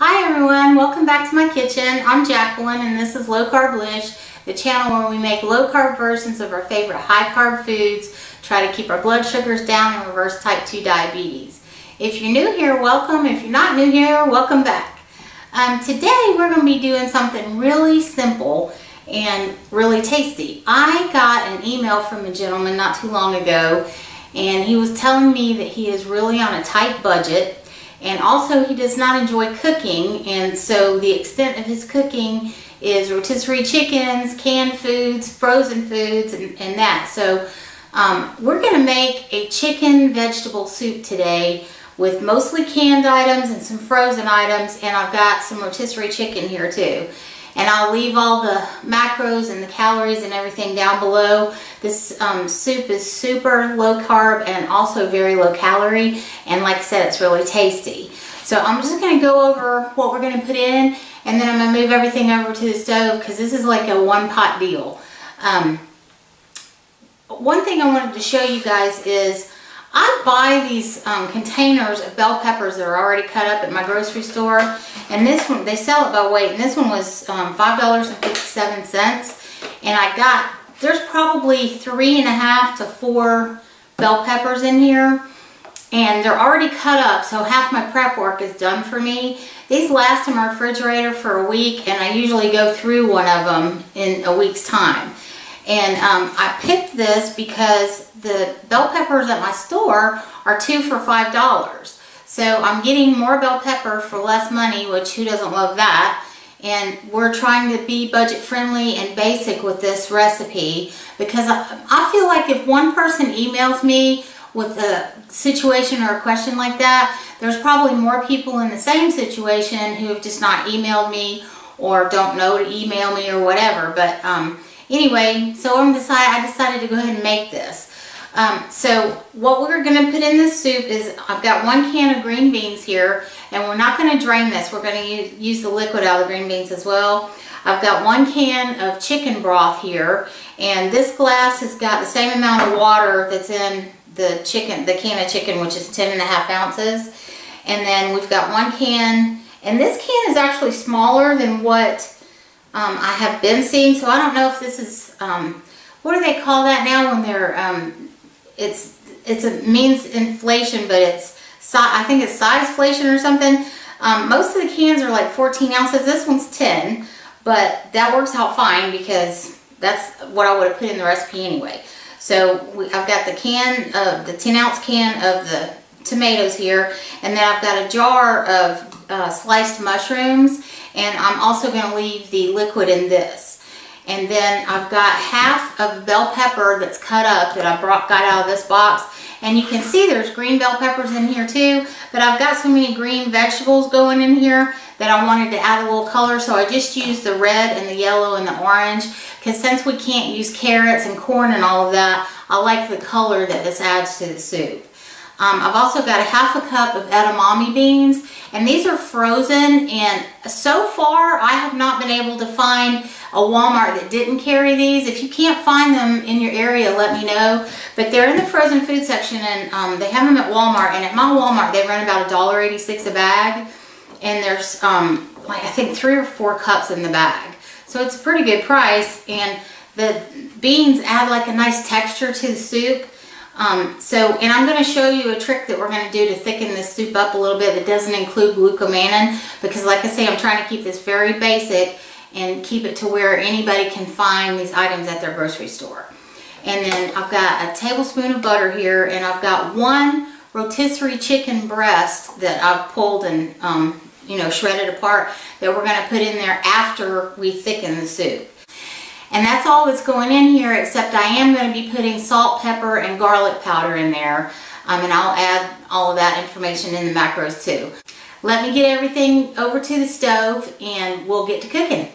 Hi everyone, welcome back to my kitchen. I'm Jacqueline and this is Low Carb Lish, the channel where we make low carb versions of our favorite high carb foods, try to keep our blood sugars down and reverse type 2 diabetes. If you're new here, welcome. If you're not new here, welcome back. Um, today we're going to be doing something really simple and really tasty. I got an email from a gentleman not too long ago and he was telling me that he is really on a tight budget and also he does not enjoy cooking and so the extent of his cooking is rotisserie chickens, canned foods, frozen foods and, and that. So um, we're going to make a chicken vegetable soup today with mostly canned items and some frozen items and I've got some rotisserie chicken here too and I'll leave all the macros and the calories and everything down below. This um, soup is super low carb and also very low calorie and like I said it's really tasty. So I'm just going to go over what we're going to put in and then I'm going to move everything over to the stove because this is like a one pot deal. Um, one thing I wanted to show you guys is I buy these um, containers of bell peppers that are already cut up at my grocery store. And this one, they sell it by weight. And this one was um, $5.57. And I got, there's probably three and a half to four bell peppers in here. And they're already cut up, so half my prep work is done for me. These last in my refrigerator for a week, and I usually go through one of them in a week's time. And um, I picked this because the bell peppers at my store are two for $5. So I'm getting more bell pepper for less money, which who doesn't love that? And we're trying to be budget friendly and basic with this recipe because I, I feel like if one person emails me with a situation or a question like that, there's probably more people in the same situation who have just not emailed me or don't know to email me or whatever. But um, Anyway, so I'm I decided to go ahead and make this. Um, so what we're going to put in this soup is I've got one can of green beans here and we're not going to drain this. We're going to use the liquid out of the green beans as well. I've got one can of chicken broth here and this glass has got the same amount of water that's in the chicken, the can of chicken which is 10 and a half ounces. And then we've got one can and this can is actually smaller than what um, I have been seeing. So I don't know if this is, um, what do they call that now when they're, um, it's, it's a means inflation, but it's, I think it's size inflation or something. Um, most of the cans are like 14 ounces. This one's 10, but that works out fine because that's what I would have put in the recipe anyway. So we, I've got the can of the 10 ounce can of the tomatoes here, and then I've got a jar of uh, sliced mushrooms, and I'm also going to leave the liquid in this. And then I've got half of bell pepper that's cut up that I brought, got out of this box. And you can see there's green bell peppers in here too, but I've got so many green vegetables going in here that I wanted to add a little color, so I just used the red and the yellow and the orange, because since we can't use carrots and corn and all of that, I like the color that this adds to the soup. Um, I've also got a half a cup of edamame beans and these are frozen and so far I have not been able to find a Walmart that didn't carry these. If you can't find them in your area, let me know. But they're in the frozen food section and um, they have them at Walmart and at my Walmart they run about $1.86 a bag and there's um, like I think three or four cups in the bag. So it's a pretty good price and the beans add like a nice texture to the soup. Um, so, and I'm going to show you a trick that we're going to do to thicken this soup up a little bit that doesn't include glucomannan because like I say, I'm trying to keep this very basic and keep it to where anybody can find these items at their grocery store. And then I've got a tablespoon of butter here and I've got one rotisserie chicken breast that I've pulled and, um, you know, shredded apart that we're going to put in there after we thicken the soup. And that's all that's going in here except I am going to be putting salt, pepper, and garlic powder in there. Um, and I'll add all of that information in the macros too. Let me get everything over to the stove and we'll get to cooking.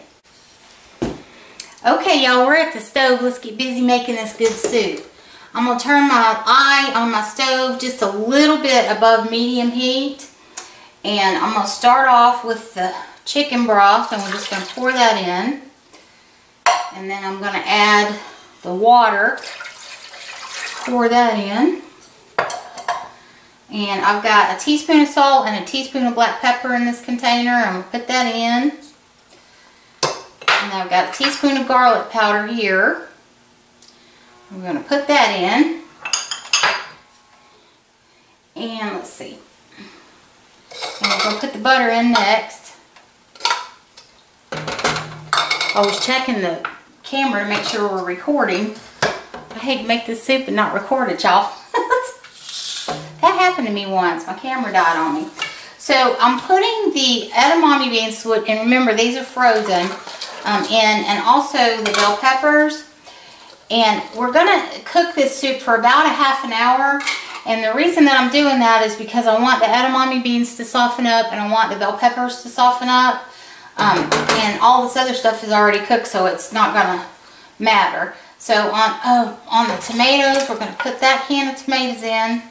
Okay y'all, we're at the stove. Let's get busy making this good soup. I'm going to turn my eye on my stove just a little bit above medium heat. And I'm going to start off with the chicken broth and we're just going to pour that in. And then I'm going to add the water, pour that in. And I've got a teaspoon of salt and a teaspoon of black pepper in this container. I'm going to put that in. And I've got a teaspoon of garlic powder here. I'm going to put that in. And let's see. And we're going to put the butter in next. I was checking the camera to make sure we're recording. I hate to make this soup and not record it, y'all. that happened to me once. My camera died on me. So I'm putting the edamame beans, and remember these are frozen, um, in, and also the bell peppers. And we're going to cook this soup for about a half an hour. And the reason that I'm doing that is because I want the edamame beans to soften up and I want the bell peppers to soften up. Um, and all this other stuff is already cooked, so it's not going to matter. So on, oh, on the tomatoes, we're going to put that can of tomatoes in.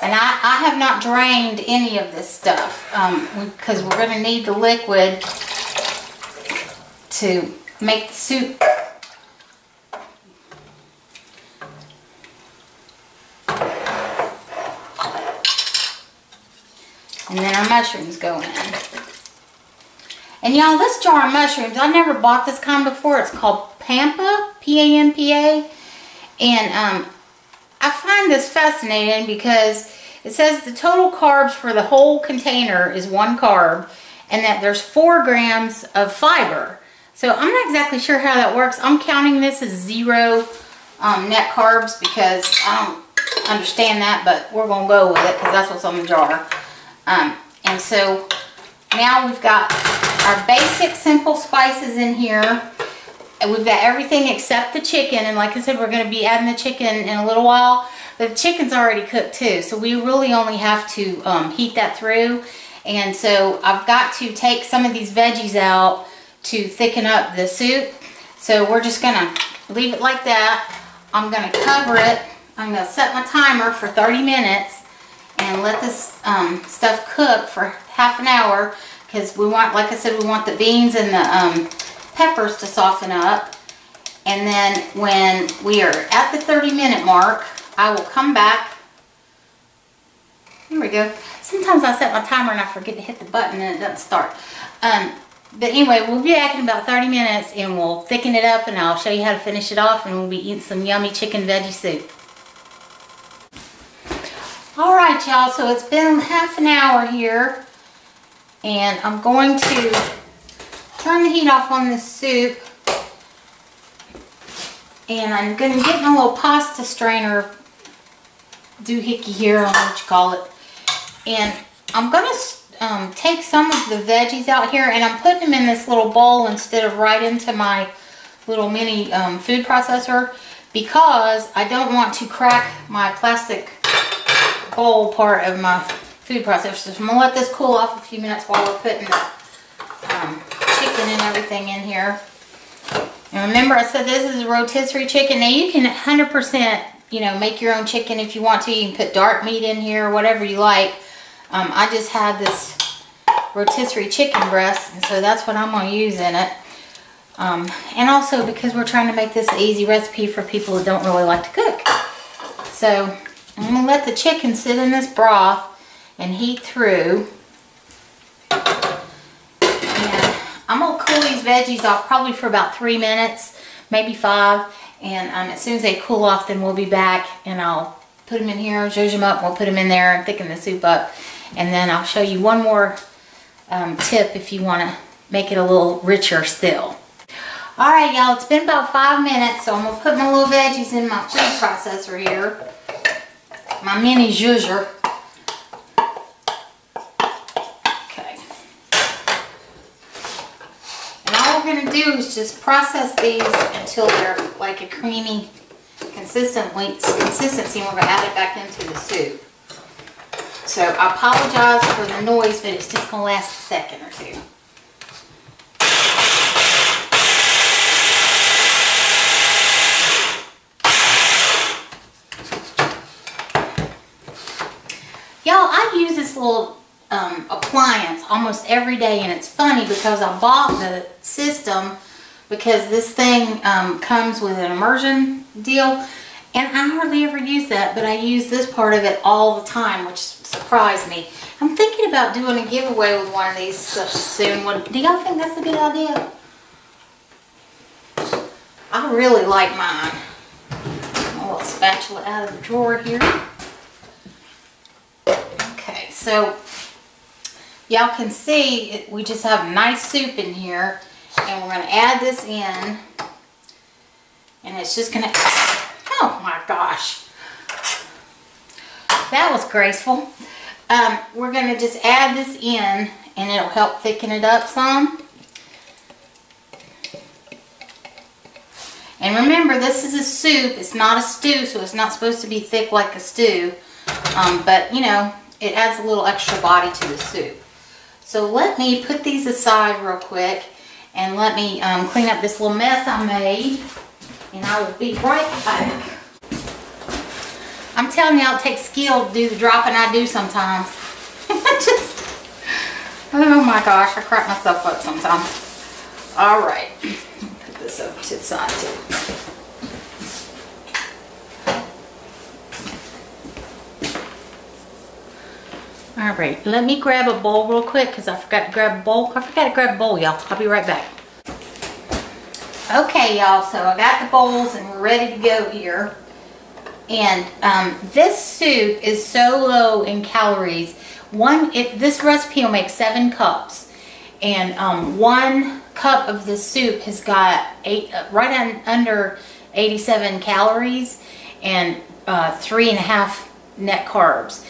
And I, I have not drained any of this stuff because um, we're going to need the liquid to make the soup. And then our mushrooms go in. And y'all, this jar of mushrooms, I never bought this kind before. It's called Pampa, P-A-M-P-A. And um, I find this fascinating because it says the total carbs for the whole container is one carb and that there's four grams of fiber. So I'm not exactly sure how that works. I'm counting this as zero um, net carbs because I don't understand that, but we're going to go with it because that's what's on the jar. Um, and so now we've got our basic simple spices in here. We've got everything except the chicken. And like I said, we're going to be adding the chicken in a little while. But the chicken's already cooked too. So we really only have to um, heat that through. And so I've got to take some of these veggies out to thicken up the soup. So we're just going to leave it like that. I'm going to cover it. I'm going to set my timer for 30 minutes and let this um, stuff cook for half an hour because we want, like I said, we want the beans and the um, peppers to soften up. And then when we are at the 30 minute mark, I will come back. Here we go. Sometimes I set my timer and I forget to hit the button and it doesn't start. Um, but anyway, we'll be back in about 30 minutes and we'll thicken it up and I'll show you how to finish it off and we'll be eating some yummy chicken veggie soup. Alright y'all, so it's been half an hour here and I'm going to turn the heat off on this soup and I'm going to get my little pasta strainer doohickey here, know what you call it. And I'm going to um, take some of the veggies out here and I'm putting them in this little bowl instead of right into my little mini um, food processor because I don't want to crack my plastic bowl part of my food processor. So I'm going to let this cool off a few minutes while we're putting the um, chicken and everything in here. And remember I said this is a rotisserie chicken. Now you can 100% you know make your own chicken if you want to. You can put dark meat in here, whatever you like. Um, I just had this rotisserie chicken breast and so that's what I'm going to use in it. Um, and also because we're trying to make this an easy recipe for people who don't really like to cook. So I'm going to let the chicken sit in this broth and heat through. And I'm going to cool these veggies off probably for about three minutes, maybe five. And um, as soon as they cool off, then we'll be back and I'll put them in here, zhuzh them up, we'll put them in there thicken the soup up. And then I'll show you one more um, tip if you want to make it a little richer still. Alright y'all, it's been about five minutes, so I'm going to put my little veggies in my food processor here. My mini zhuzher. we're going to do is just process these until they're like a creamy consistency and we're going to add it back into the soup. So I apologize for the noise, but it's just going to last a second or two. Y'all, I use this little um, appliance almost every day and it's funny because I bought the system because this thing um, comes with an immersion deal And I hardly ever use that, but I use this part of it all the time, which surprised me. I'm thinking about doing a giveaway with one of these soon. do y'all think that's a good idea? I really like mine. A little spatula out of the drawer here. Okay, so y'all can see we just have nice soup in here and we're going to add this in. And it's just going to oh my gosh. That was graceful. Um, we're going to just add this in and it'll help thicken it up some. And remember this is a soup it's not a stew so it's not supposed to be thick like a stew. Um, but you know it adds a little extra body to the soup so let me put these aside real quick and let me um, clean up this little mess I made and I will be right back. I'm telling y'all it takes skill to do the dropping I do sometimes. Just, oh my gosh, I crack myself up sometimes. All right, put this over to the side too. All right, let me grab a bowl real quick because I forgot to grab a bowl. I forgot to grab a bowl, y'all. I'll be right back. Okay, y'all, so I got the bowls and we're ready to go here. And um, this soup is so low in calories. One, it, this recipe will make seven cups. And um, one cup of the soup has got eight, uh, right on, under 87 calories and uh, three and a half net carbs.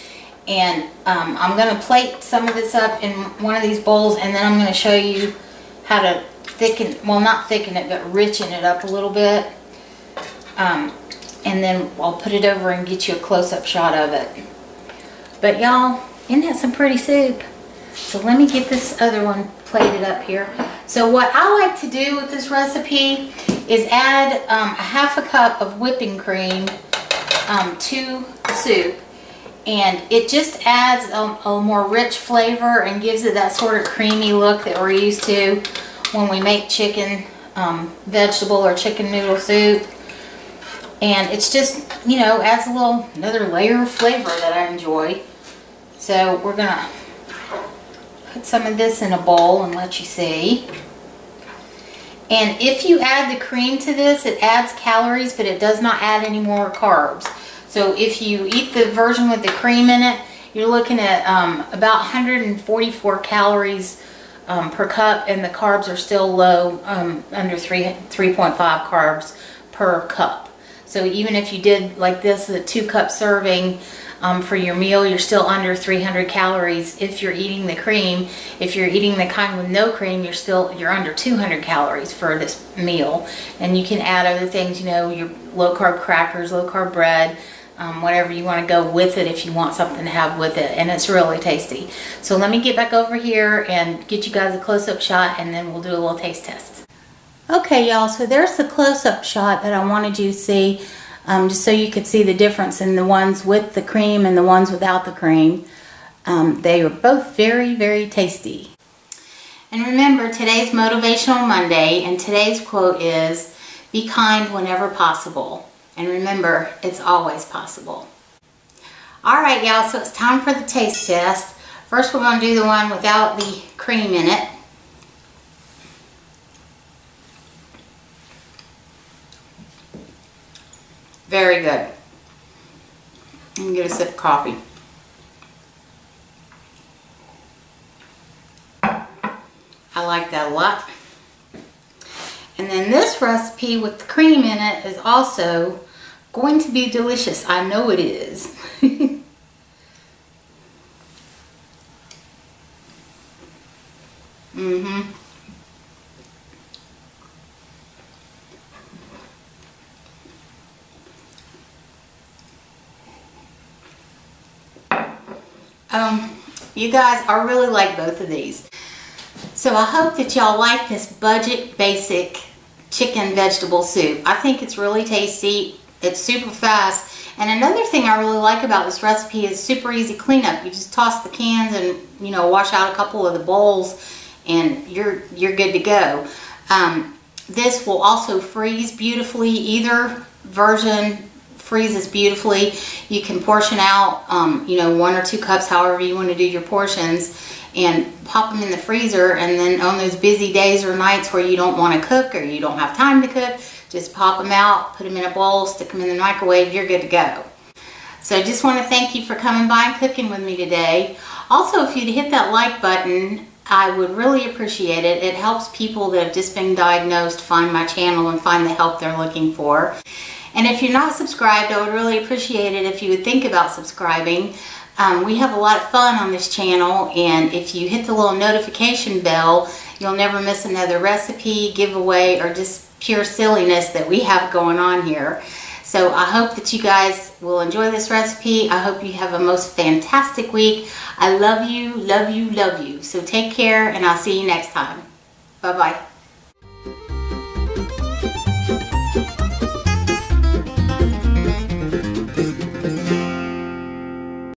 And um, I'm going to plate some of this up in one of these bowls and then I'm going to show you how to thicken, well not thicken it, but richen it up a little bit. Um, and then I'll put it over and get you a close-up shot of it. But y'all, isn't that some pretty soup? So let me get this other one plated up here. So what I like to do with this recipe is add um, a half a cup of whipping cream um, to the soup and it just adds a, a, more rich flavor and gives it that sort of creamy look that we're used to when we make chicken um, vegetable or chicken noodle soup. And it's just you know adds a little another layer of flavor that I enjoy. So we're gonna put some of this in a bowl and let you see. And if you add the cream to this it adds calories but it does not add any more carbs so if you eat the version with the cream in it, you're looking at um, about 144 calories um, per cup and the carbs are still low, um, under 3, 3.5 carbs per cup. So even if you did like this, a two cup serving um, for your meal, you're still under 300 calories if you're eating the cream. If you're eating the kind with no cream, you're still, you're under 200 calories for this meal. And you can add other things, you know, your low carb crackers, low carb bread, um, whatever you want to go with it if you want something to have with it and it's really tasty. So let me get back over here and get you guys a close-up shot and then we'll do a little taste test. Okay y'all so there's the close-up shot that I wanted you to see um, just so you could see the difference in the ones with the cream and the ones without the cream. Um, they are both very very tasty. And remember today's motivational Monday and today's quote is be kind whenever possible and remember, it's always possible. Alright y'all, so it's time for the taste test. First we're going to do the one without the cream in it. Very good. Me get a sip of coffee. I like that a lot. And then this recipe with the cream in it is also going to be delicious. I know it is. mm-hmm. Um, you guys, I really like both of these. So I hope that y'all like this budget basic chicken vegetable soup. I think it's really tasty. It's super fast. And another thing I really like about this recipe is super easy cleanup. You just toss the cans and, you know, wash out a couple of the bowls and you're, you're good to go. Um, this will also freeze beautifully. Either version freezes beautifully. You can portion out, um, you know, one or two cups, however you want to do your portions, and pop them in the freezer. And then on those busy days or nights where you don't want to cook or you don't have time to cook, just pop them out, put them in a bowl, stick them in the microwave, you're good to go. So I just want to thank you for coming by and cooking with me today. Also, if you'd hit that like button, I would really appreciate it. It helps people that have just been diagnosed find my channel and find the help they're looking for. And if you're not subscribed, I would really appreciate it if you would think about subscribing. Um, we have a lot of fun on this channel and if you hit the little notification bell, you'll never miss another recipe, giveaway, or just pure silliness that we have going on here. So I hope that you guys will enjoy this recipe. I hope you have a most fantastic week. I love you, love you, love you. So take care and I'll see you next time. Bye-bye.